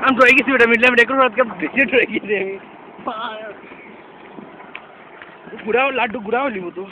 Ma'am रोएगी सी बेटा मिडला में decor रात का डिजिट रोएगी देवी गुराव लाडू गुराव ली वो तो।